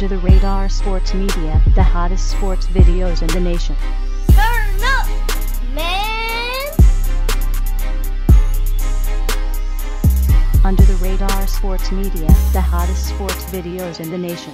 Under the Radar Sports Media, the hottest sports videos in the nation. Turn up, man. Under the Radar Sports Media, the hottest sports videos in the nation.